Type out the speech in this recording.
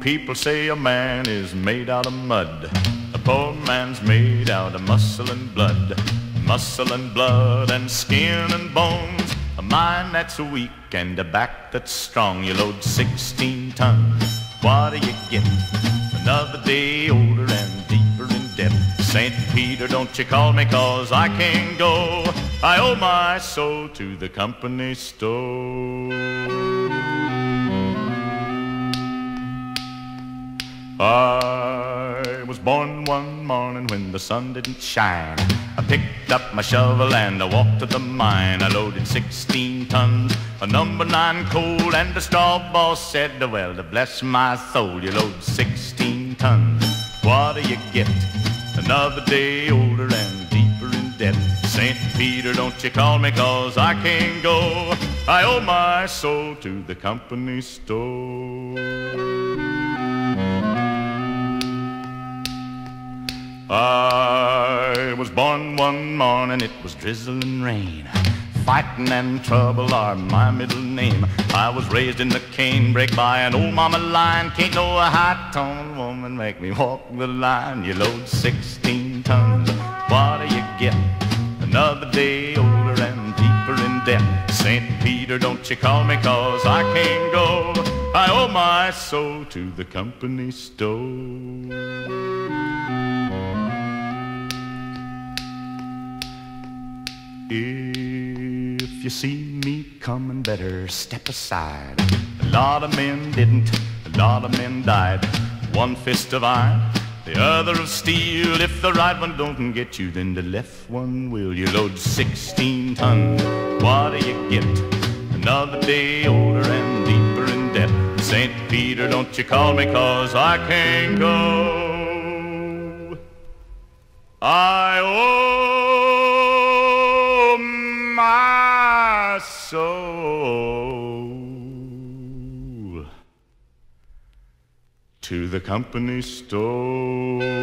people say a man is made out of mud. A poor man's made out of muscle and blood. Muscle and blood and skin and bones. A mind that's weak and a back that's strong. You load 16 tons. What do you get? Another day older and deeper in debt. St. Peter, don't you call me cause I can't go. I owe my soul to the company store. I was born one morning when the sun didn't shine. I picked up my shovel and I walked to the mine. I loaded 16 tons of number nine coal and the straw boss said, well, to bless my soul, you load 16 tons. What do you get? Another day older and deeper in debt. St. Peter, don't you call me cause I can't go. I owe my soul to the company store. I was born one morning, it was drizzling rain. Fighting and trouble are my middle name. I was raised in the canebrake by an old mama lion. Can't no high-toned woman make me walk the line. You load 16 tons, what do you get? Another day older and deeper in debt. St. Peter, don't you call me cause I can't go. I owe my soul to the company store. If you see me coming, better step aside. A lot of men didn't, a lot of men died. One fist of iron, the other of steel. If the right one don't get you, then the left one will. You load 16 tons, what do you get? Another day older and deeper in debt. St. Peter, don't you call me, cause I can't go. I to the company store.